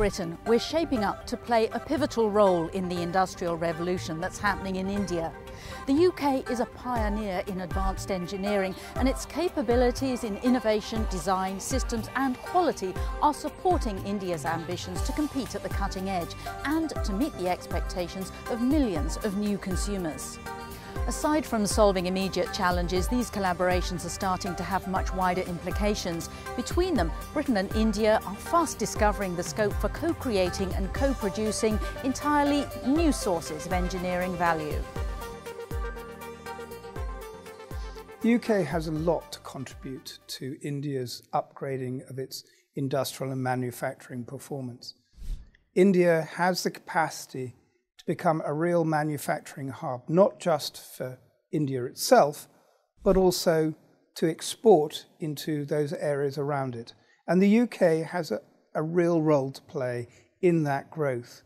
Britain, we're shaping up to play a pivotal role in the industrial revolution that's happening in India. The UK is a pioneer in advanced engineering and its capabilities in innovation, design, systems and quality are supporting India's ambitions to compete at the cutting edge and to meet the expectations of millions of new consumers. Aside from solving immediate challenges, these collaborations are starting to have much wider implications. Between them, Britain and India are fast discovering the scope for co-creating and co-producing entirely new sources of engineering value. The UK has a lot to contribute to India's upgrading of its industrial and manufacturing performance. India has the capacity to become a real manufacturing hub, not just for India itself, but also to export into those areas around it. And the UK has a, a real role to play in that growth.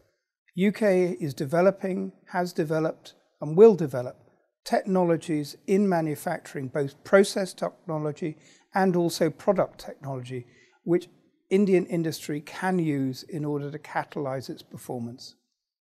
UK is developing, has developed, and will develop technologies in manufacturing, both process technology and also product technology, which Indian industry can use in order to catalyze its performance.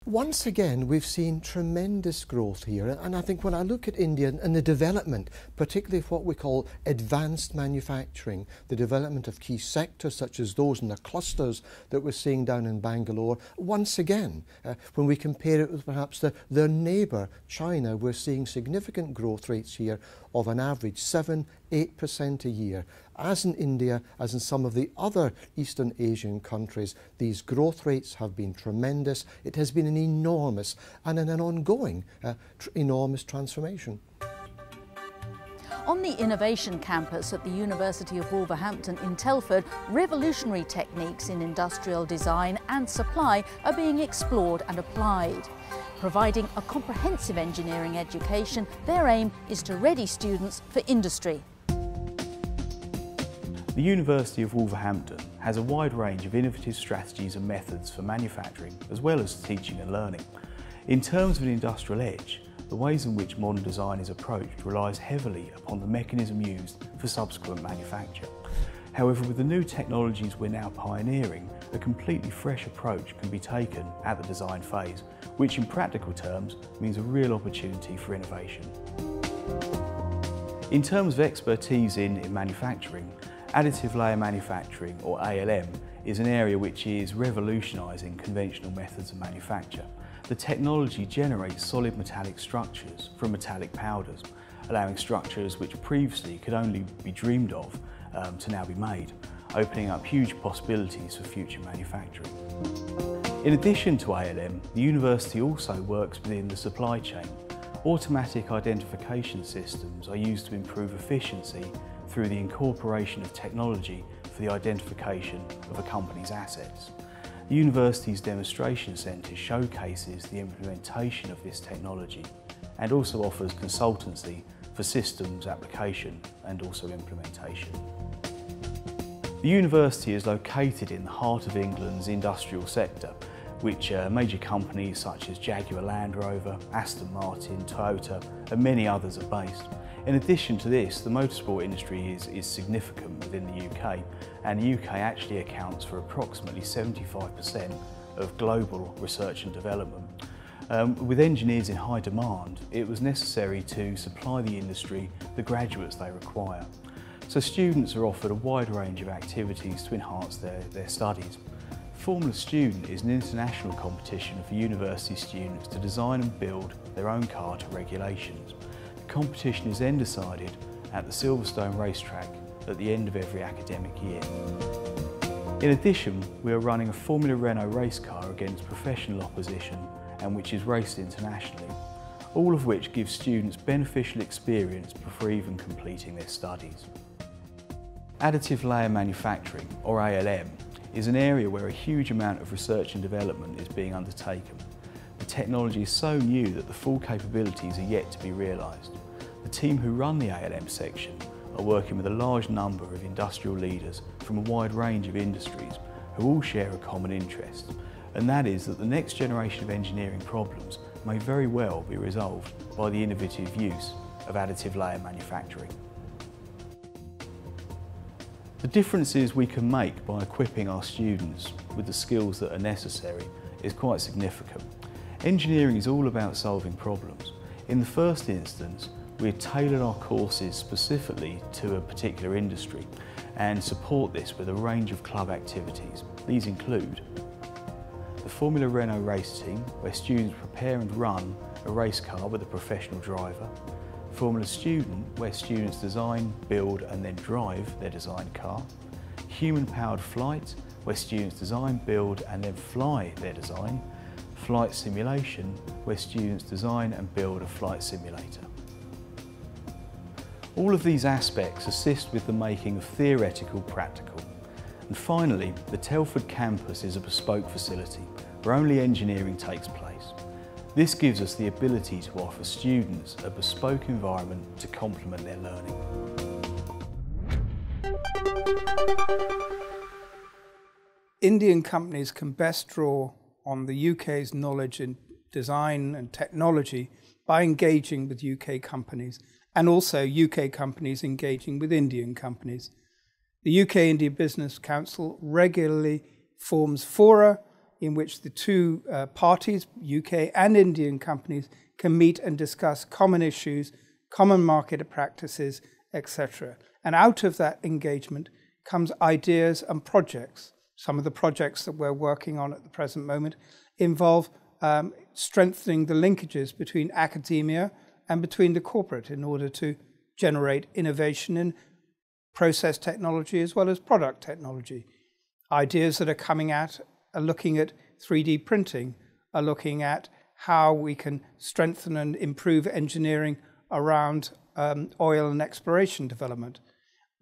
Once again, we've seen tremendous growth here, and I think when I look at India and the development, particularly of what we call advanced manufacturing, the development of key sectors such as those in the clusters that we're seeing down in Bangalore, once again, uh, when we compare it with perhaps the, their neighbour, China, we're seeing significant growth rates here of an average 7 8% a year. As in India, as in some of the other Eastern Asian countries, these growth rates have been tremendous. It has been an enormous and an ongoing uh, tr enormous transformation. On the Innovation Campus at the University of Wolverhampton in Telford, revolutionary techniques in industrial design and supply are being explored and applied. Providing a comprehensive engineering education, their aim is to ready students for industry. The University of Wolverhampton has a wide range of innovative strategies and methods for manufacturing as well as teaching and learning. In terms of an industrial edge, the ways in which modern design is approached relies heavily upon the mechanism used for subsequent manufacture. However, with the new technologies we're now pioneering, a completely fresh approach can be taken at the design phase, which in practical terms means a real opportunity for innovation. In terms of expertise in, in manufacturing, Additive layer manufacturing, or ALM, is an area which is revolutionising conventional methods of manufacture. The technology generates solid metallic structures from metallic powders, allowing structures which previously could only be dreamed of um, to now be made, opening up huge possibilities for future manufacturing. In addition to ALM, the university also works within the supply chain. Automatic identification systems are used to improve efficiency through the incorporation of technology for the identification of a company's assets. The university's demonstration centre showcases the implementation of this technology and also offers consultancy for systems application and also implementation. The university is located in the heart of England's industrial sector which uh, major companies such as Jaguar Land Rover, Aston Martin, Toyota and many others are based. In addition to this, the motorsport industry is, is significant within the UK and the UK actually accounts for approximately 75% of global research and development. Um, with engineers in high demand, it was necessary to supply the industry the graduates they require. So students are offered a wide range of activities to enhance their, their studies. Formula Student is an international competition for university students to design and build their own car to regulations The competition is then decided at the Silverstone racetrack at the end of every academic year. In addition, we are running a Formula Renault race car against professional opposition and which is raced internationally, all of which gives students beneficial experience before even completing their studies. Additive layer manufacturing, or ALM, is an area where a huge amount of research and development is being undertaken. The technology is so new that the full capabilities are yet to be realised. The team who run the ALM section are working with a large number of industrial leaders from a wide range of industries who all share a common interest, and that is that the next generation of engineering problems may very well be resolved by the innovative use of additive layer manufacturing. The differences we can make by equipping our students with the skills that are necessary is quite significant. Engineering is all about solving problems. In the first instance, we tailored our courses specifically to a particular industry and support this with a range of club activities. These include the Formula Renault race team, where students prepare and run a race car with a professional driver, Formula Student, where students design, build and then drive their designed car, Human Powered Flight, where students design, build and then fly their design, Flight Simulation, where students design and build a flight simulator. All of these aspects assist with the making of theoretical practical. And finally, the Telford campus is a bespoke facility where only engineering takes place. This gives us the ability to offer students a bespoke environment to complement their learning. Indian companies can best draw on the UK's knowledge in design and technology by engaging with UK companies and also UK companies engaging with Indian companies. The UK India Business Council regularly forms fora in which the two uh, parties, UK and Indian companies, can meet and discuss common issues, common market practices, etc. And out of that engagement comes ideas and projects. Some of the projects that we're working on at the present moment involve um, strengthening the linkages between academia and between the corporate in order to generate innovation in process technology as well as product technology. Ideas that are coming out are looking at 3D printing, are looking at how we can strengthen and improve engineering around um, oil and exploration development,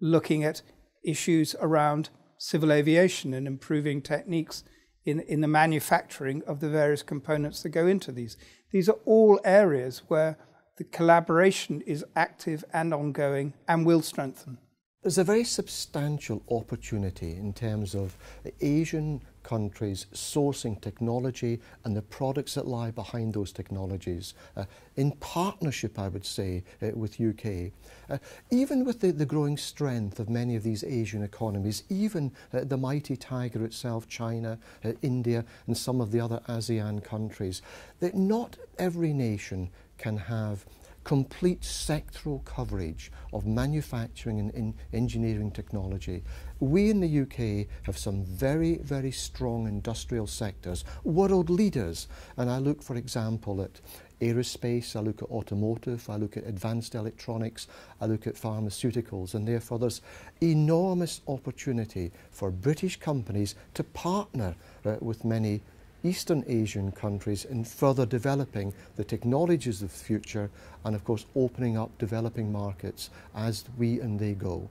looking at issues around civil aviation and improving techniques in, in the manufacturing of the various components that go into these. These are all areas where the collaboration is active and ongoing and will strengthen. There's a very substantial opportunity in terms of Asian countries sourcing technology and the products that lie behind those technologies uh, in partnership, I would say, uh, with UK. Uh, even with the, the growing strength of many of these Asian economies, even uh, the mighty tiger itself, China, uh, India, and some of the other ASEAN countries, that not every nation can have complete sectoral coverage of manufacturing and in engineering technology. We in the UK have some very, very strong industrial sectors, world leaders. And I look, for example, at aerospace, I look at automotive, I look at advanced electronics, I look at pharmaceuticals, and therefore there's enormous opportunity for British companies to partner uh, with many Eastern Asian countries in further developing the technologies of the future and of course opening up developing markets as we and they go.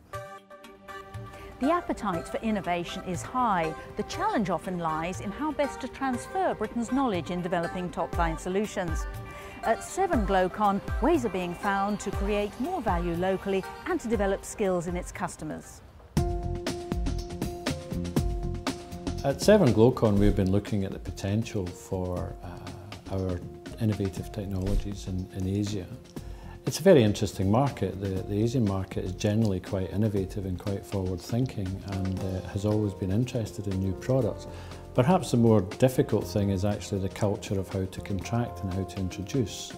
The appetite for innovation is high. The challenge often lies in how best to transfer Britain's knowledge in developing top-line solutions. At Severn Glocon, ways are being found to create more value locally and to develop skills in its customers. At Severn Glocon we've been looking at the potential for uh, our innovative technologies in, in Asia. It's a very interesting market. The, the Asian market is generally quite innovative and quite forward thinking and uh, has always been interested in new products. Perhaps the more difficult thing is actually the culture of how to contract and how to introduce.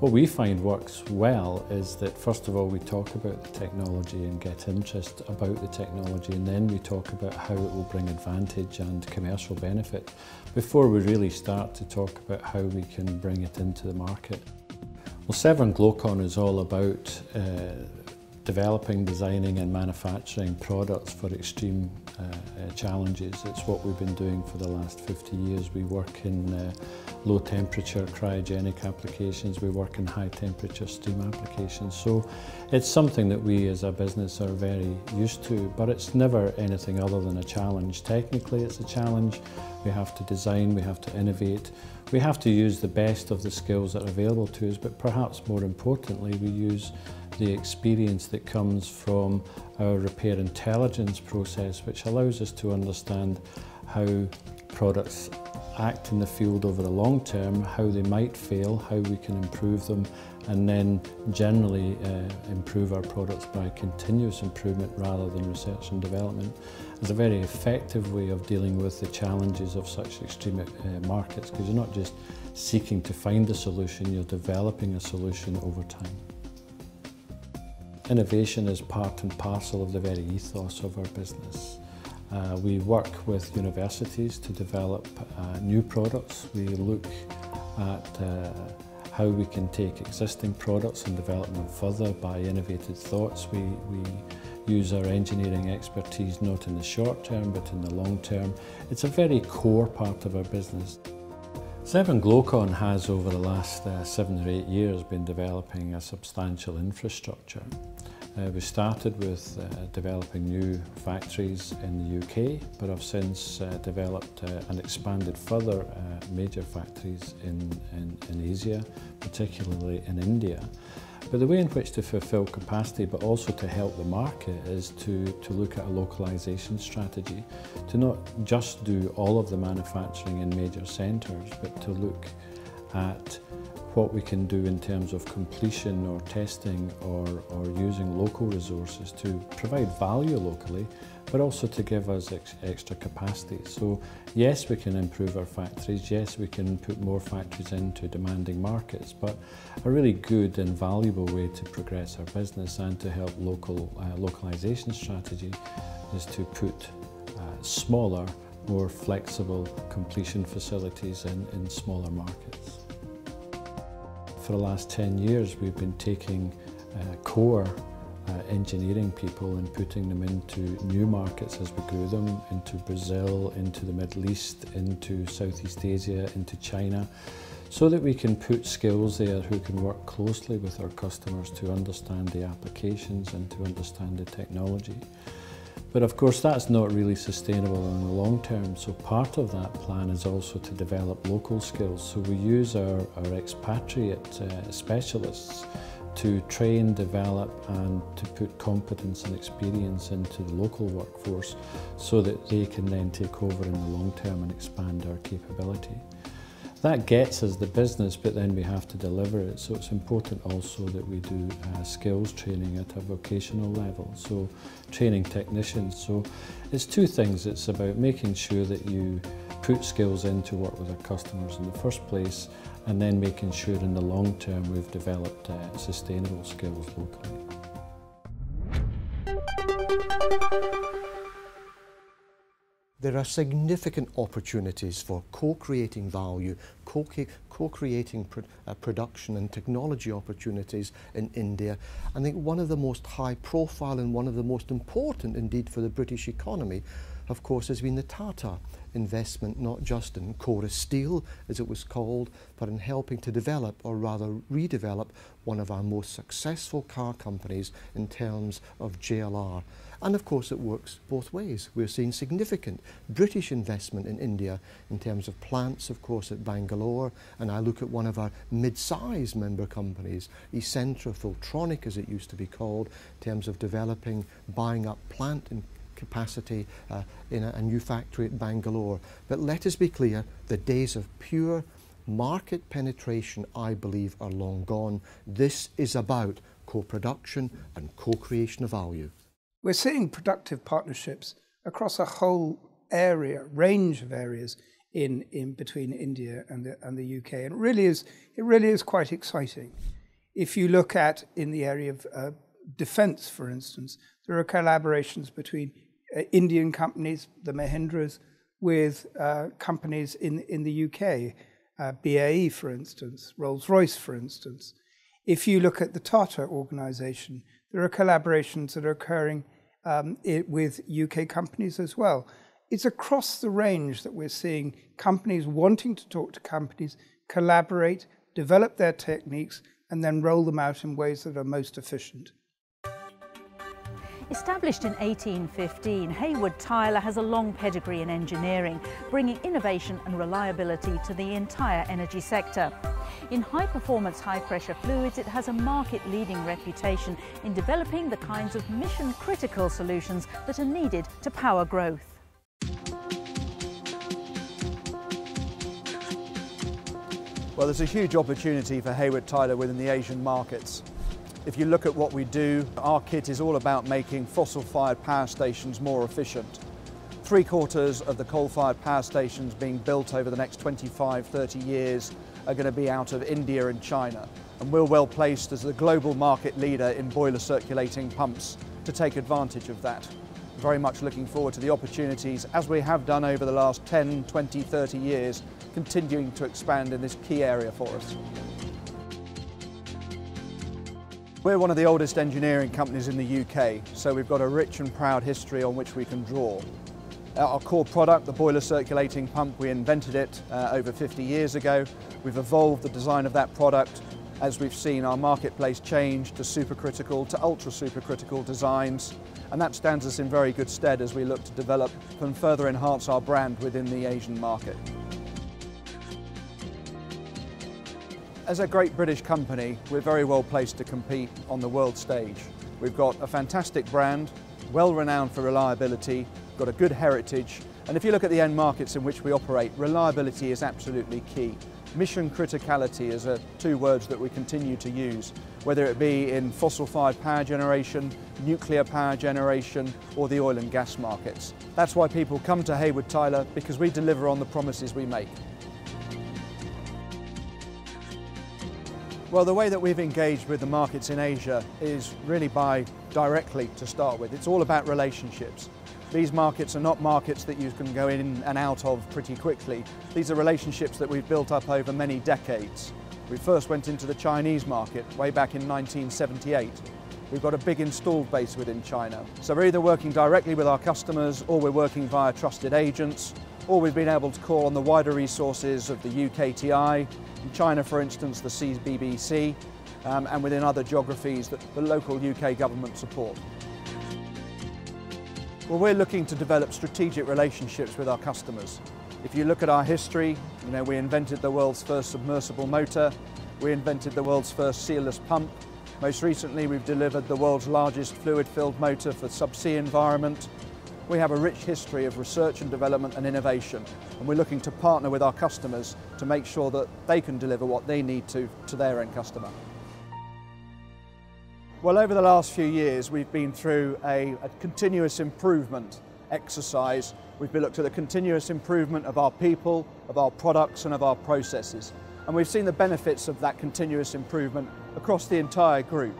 What we find works well is that first of all we talk about the technology and get interest about the technology and then we talk about how it will bring advantage and commercial benefit before we really start to talk about how we can bring it into the market. Well, Severn Glocon is all about uh, developing, designing and manufacturing products for extreme uh, uh, challenges. It's what we've been doing for the last 50 years. We work in uh, low temperature cryogenic applications, we work in high temperature steam applications. So it's something that we as a business are very used to, but it's never anything other than a challenge. Technically it's a challenge. We have to design, we have to innovate, we have to use the best of the skills that are available to us, but perhaps more importantly, we use the experience that comes from our repair intelligence process, which allows us to understand how products act in the field over the long term, how they might fail, how we can improve them, and then generally uh, improve our products by continuous improvement rather than research and development is a very effective way of dealing with the challenges of such extreme uh, markets because you're not just seeking to find a solution, you're developing a solution over time. Innovation is part and parcel of the very ethos of our business. Uh, we work with universities to develop uh, new products. We look at uh, how we can take existing products and develop them further by innovative thoughts. We, we use our engineering expertise not in the short term but in the long term. It's a very core part of our business. Severn Glocon has over the last uh, seven or eight years been developing a substantial infrastructure. Uh, we started with uh, developing new factories in the UK, but have since uh, developed uh, and expanded further uh, major factories in, in, in Asia, particularly in India. But the way in which to fulfill capacity, but also to help the market, is to, to look at a localization strategy, to not just do all of the manufacturing in major centres, but to look at what we can do in terms of completion or testing or, or using local resources to provide value locally, but also to give us ex extra capacity. So yes, we can improve our factories, yes, we can put more factories into demanding markets, but a really good and valuable way to progress our business and to help local uh, localization strategy is to put uh, smaller, more flexible completion facilities in, in smaller markets. For the last 10 years, we've been taking uh, core uh, engineering people and putting them into new markets as we grew them, into Brazil, into the Middle East, into Southeast Asia, into China, so that we can put skills there who can work closely with our customers to understand the applications and to understand the technology. But of course that's not really sustainable in the long term, so part of that plan is also to develop local skills. So we use our, our expatriate uh, specialists to train, develop and to put competence and experience into the local workforce so that they can then take over in the long term and expand our capability. That gets us the business, but then we have to deliver it. So it's important also that we do uh, skills training at a vocational level, so training technicians. So it's two things. It's about making sure that you put skills in to work with our customers in the first place, and then making sure in the long term we've developed uh, sustainable skills locally. There are significant opportunities for co-creating value, co-creating pro uh, production and technology opportunities in India. I think one of the most high profile and one of the most important indeed for the British economy of course has been the Tata investment not just in Corus Steel as it was called but in helping to develop or rather redevelop one of our most successful car companies in terms of JLR. And of course it works both ways. We're seeing significant British investment in India in terms of plants, of course, at Bangalore. And I look at one of our mid-sized member companies, Essentra Filtrona, as it used to be called, in terms of developing, buying up plant and capacity uh, in a, a new factory at Bangalore. But let us be clear, the days of pure market penetration, I believe, are long gone. This is about co-production and co-creation of value. We're seeing productive partnerships across a whole area, range of areas in, in between India and the, and the UK. And it really is, it really is quite exciting. If you look at in the area of uh, defense, for instance, there are collaborations between uh, Indian companies, the Mahindras, with uh, companies in, in the UK, uh, BAE, for instance, Rolls Royce, for instance. If you look at the Tata organization, there are collaborations that are occurring um, it, with UK companies as well. It's across the range that we're seeing companies wanting to talk to companies, collaborate, develop their techniques, and then roll them out in ways that are most efficient. Established in 1815, Hayward Tyler has a long pedigree in engineering, bringing innovation and reliability to the entire energy sector. In high-performance, high-pressure fluids, it has a market-leading reputation in developing the kinds of mission-critical solutions that are needed to power growth. Well, there's a huge opportunity for Hayward Tyler within the Asian markets. If you look at what we do, our kit is all about making fossil-fired power stations more efficient. Three quarters of the coal-fired power stations being built over the next 25, 30 years are going to be out of India and China. And we're well placed as the global market leader in boiler circulating pumps to take advantage of that. Very much looking forward to the opportunities, as we have done over the last 10, 20, 30 years, continuing to expand in this key area for us. We're one of the oldest engineering companies in the UK, so we've got a rich and proud history on which we can draw. Our core product, the boiler circulating pump, we invented it uh, over 50 years ago. We've evolved the design of that product as we've seen our marketplace change to supercritical to ultra supercritical designs and that stands us in very good stead as we look to develop and further enhance our brand within the Asian market. As a great British company, we're very well placed to compete on the world stage. We've got a fantastic brand, well renowned for reliability, got a good heritage, and if you look at the end markets in which we operate, reliability is absolutely key. Mission criticality is a, two words that we continue to use, whether it be in fossil-fired power generation, nuclear power generation, or the oil and gas markets. That's why people come to Hayward Tyler, because we deliver on the promises we make. Well, the way that we've engaged with the markets in Asia is really by directly to start with. It's all about relationships. These markets are not markets that you can go in and out of pretty quickly. These are relationships that we've built up over many decades. We first went into the Chinese market way back in 1978. We've got a big installed base within China. So we're either working directly with our customers or we're working via trusted agents or we've been able to call on the wider resources of the UKTI, in China for instance the CBBC, um, and within other geographies that the local UK government support. Well, we're looking to develop strategic relationships with our customers. If you look at our history, you know, we invented the world's first submersible motor, we invented the world's first sealless pump. Most recently, we've delivered the world's largest fluid-filled motor for subsea environment. We have a rich history of research and development and innovation, and we're looking to partner with our customers to make sure that they can deliver what they need to to their end customer. Well, over the last few years, we've been through a, a continuous improvement exercise. We've looked at the continuous improvement of our people, of our products, and of our processes. And we've seen the benefits of that continuous improvement across the entire group.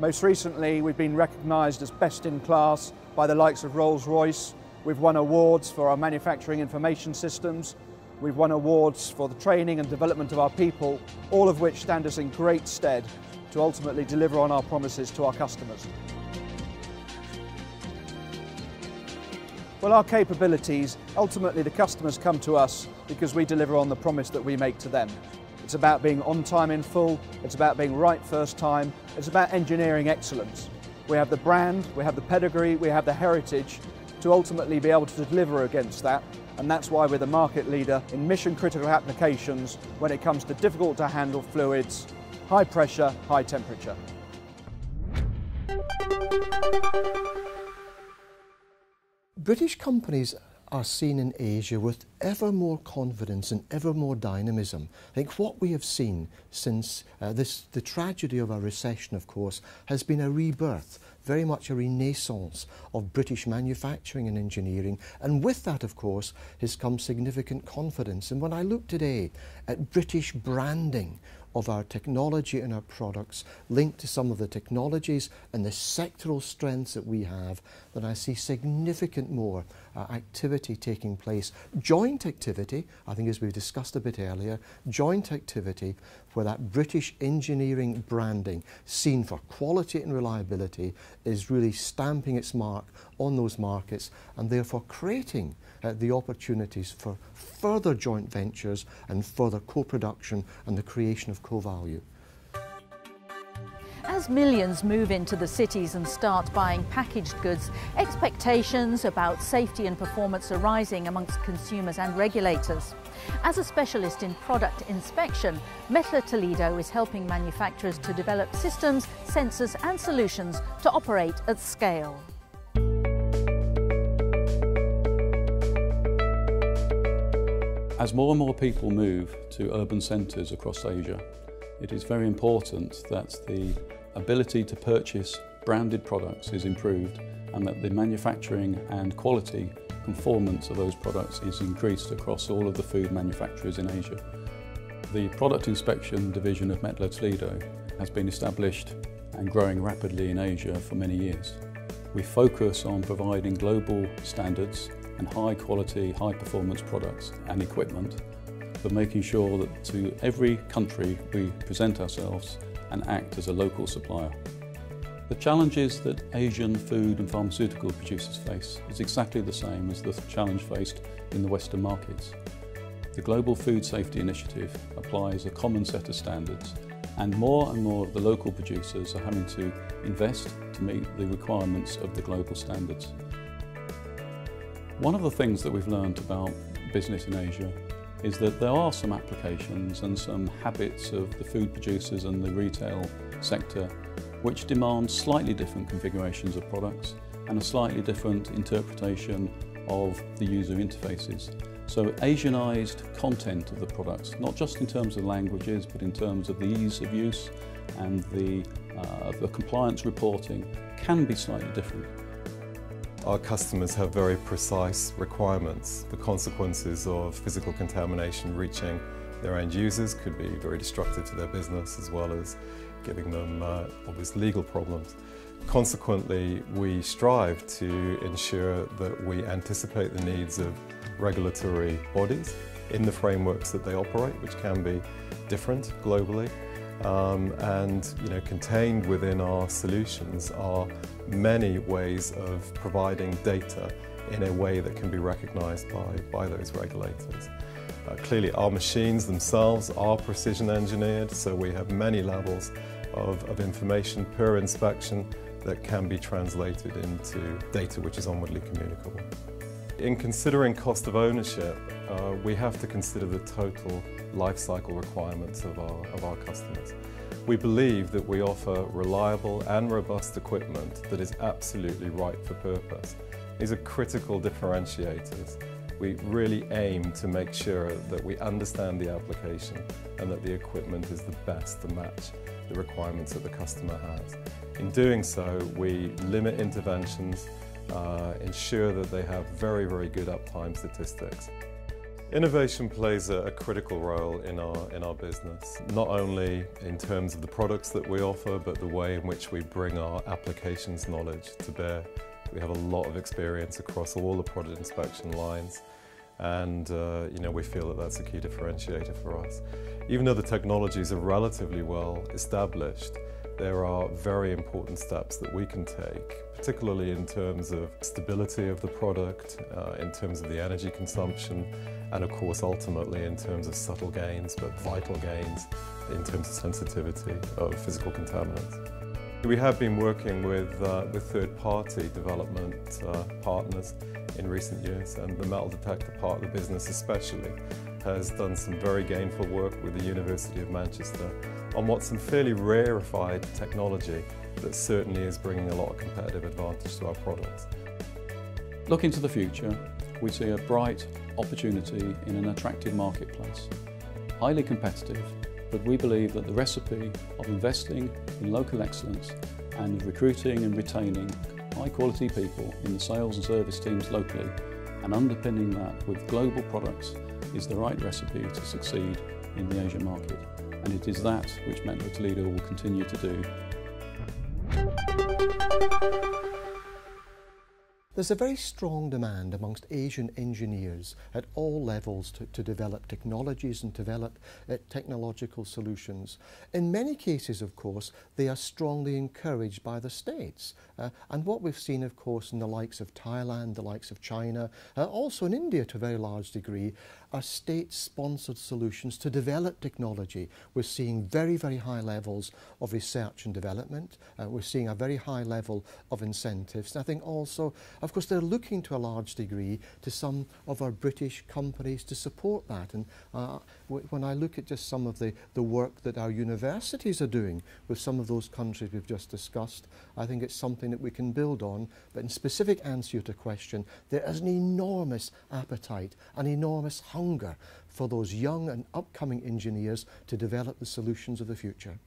Most recently, we've been recognised as best in class by the likes of Rolls-Royce. We've won awards for our manufacturing information systems. We've won awards for the training and development of our people, all of which stand us in great stead to ultimately deliver on our promises to our customers. Well, our capabilities, ultimately the customers come to us because we deliver on the promise that we make to them. It's about being on time in full, it's about being right first time, it's about engineering excellence. We have the brand, we have the pedigree, we have the heritage to ultimately be able to deliver against that and that's why we're the market leader in mission critical applications when it comes to difficult to handle fluids high pressure, high temperature. British companies are seen in Asia with ever more confidence and ever more dynamism. I think what we have seen since uh, this, the tragedy of our recession, of course, has been a rebirth, very much a renaissance of British manufacturing and engineering. And with that, of course, has come significant confidence. And when I look today at British branding, of our technology and our products linked to some of the technologies and the sectoral strengths that we have, then I see significant more uh, activity taking place. Joint activity, I think as we've discussed a bit earlier, joint activity where that British engineering branding seen for quality and reliability is really stamping its mark on those markets and therefore creating uh, the opportunities for further joint ventures and further co-production and the creation of co-value. As millions move into the cities and start buying packaged goods, expectations about safety and performance are rising amongst consumers and regulators. As a specialist in product inspection, Mettler Toledo is helping manufacturers to develop systems, sensors and solutions to operate at scale. As more and more people move to urban centres across Asia, it is very important that the ability to purchase branded products is improved and that the manufacturing and quality conformance of those products is increased across all of the food manufacturers in Asia. The Product Inspection Division of Mettler Toledo has been established and growing rapidly in Asia for many years. We focus on providing global standards and high quality, high performance products and equipment, but making sure that to every country we present ourselves and act as a local supplier. The challenges that Asian food and pharmaceutical producers face is exactly the same as the challenge faced in the Western markets. The Global Food Safety Initiative applies a common set of standards and more and more of the local producers are having to invest to meet the requirements of the global standards. One of the things that we've learned about business in Asia is that there are some applications and some habits of the food producers and the retail sector which demand slightly different configurations of products and a slightly different interpretation of the user interfaces. So Asianized content of the products, not just in terms of languages, but in terms of the ease of use and the, uh, the compliance reporting can be slightly different. Our customers have very precise requirements. The consequences of physical contamination reaching their end users could be very destructive to their business as well as giving them uh, obvious legal problems. Consequently, we strive to ensure that we anticipate the needs of regulatory bodies in the frameworks that they operate, which can be different globally. Um, and you know, contained within our solutions are many ways of providing data in a way that can be recognised by, by those regulators. Uh, clearly our machines themselves are precision engineered, so we have many levels of, of information per inspection that can be translated into data which is onwardly communicable. In considering cost of ownership, uh, we have to consider the total life cycle requirements of our, of our customers. We believe that we offer reliable and robust equipment that is absolutely right for purpose. These are critical differentiators. We really aim to make sure that we understand the application and that the equipment is the best to match the requirements that the customer has. In doing so, we limit interventions, uh, ensure that they have very, very good uptime statistics. Innovation plays a, a, critical role in our, in our business, not only in terms of the products that we offer, but the way in which we bring our applications knowledge to bear. We have a lot of experience across all the product inspection lines, and uh, you know, we feel that that's a key differentiator for us. Even though the technologies are relatively well established, there are very important steps that we can take particularly in terms of stability of the product, uh, in terms of the energy consumption, and of course ultimately in terms of subtle gains but vital gains in terms of sensitivity of physical contaminants. We have been working with, uh, with third-party development uh, partners in recent years and the metal detector part of the business especially has done some very gainful work with the University of Manchester on what's some fairly rarefied technology that certainly is bringing a lot of competitive advantage to our products. Looking to the future, we see a bright opportunity in an attractive marketplace. Highly competitive, but we believe that the recipe of investing in local excellence and recruiting and retaining high quality people in the sales and service teams locally and underpinning that with global products is the right recipe to succeed in the Asian market. And it is that which Mettler Toledo will continue to do There's a very strong demand amongst Asian engineers at all levels to, to develop technologies and develop uh, technological solutions. In many cases, of course, they are strongly encouraged by the states. Uh, and what we've seen, of course, in the likes of Thailand, the likes of China, uh, also in India to a very large degree, are state-sponsored solutions to develop technology. We're seeing very, very high levels of research and development. Uh, we're seeing a very high level of incentives. And I think also of course, they're looking to a large degree to some of our British companies to support that. And uh, when I look at just some of the, the work that our universities are doing with some of those countries we've just discussed, I think it's something that we can build on. But in specific answer to your question, there is an enormous appetite, an enormous hunger for those young and upcoming engineers to develop the solutions of the future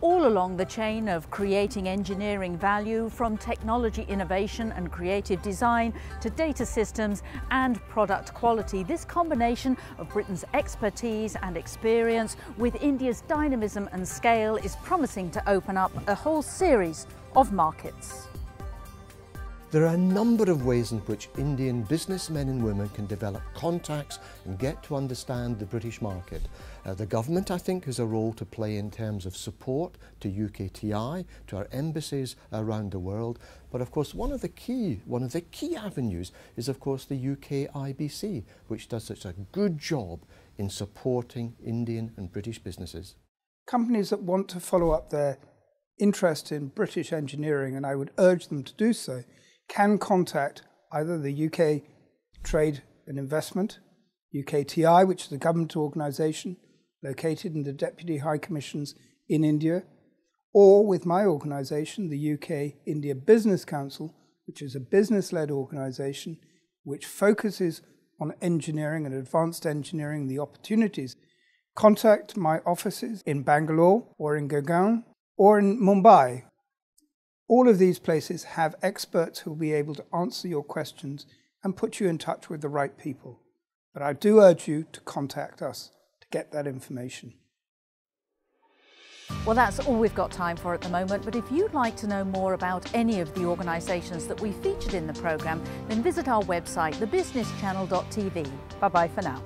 all along the chain of creating engineering value from technology innovation and creative design to data systems and product quality. This combination of Britain's expertise and experience with India's dynamism and scale is promising to open up a whole series of markets. There are a number of ways in which Indian businessmen and women can develop contacts and get to understand the British market. Uh, the government, I think, has a role to play in terms of support to UKTI, to our embassies around the world. But of course, one of the key, one of the key avenues is, of course, the UK IBC, which does such a good job in supporting Indian and British businesses. Companies that want to follow up their interest in British engineering, and I would urge them to do so, can contact either the UK Trade and Investment, UKTI, which is a government organisation located in the Deputy High Commissions in India, or with my organisation, the UK India Business Council, which is a business led organisation which focuses on engineering and advanced engineering, the opportunities. Contact my offices in Bangalore or in Gurgaon or in Mumbai, all of these places have experts who will be able to answer your questions and put you in touch with the right people. But I do urge you to contact us to get that information. Well, that's all we've got time for at the moment, but if you'd like to know more about any of the organisations that we featured in the programme, then visit our website, thebusinesschannel.tv. Bye bye for now.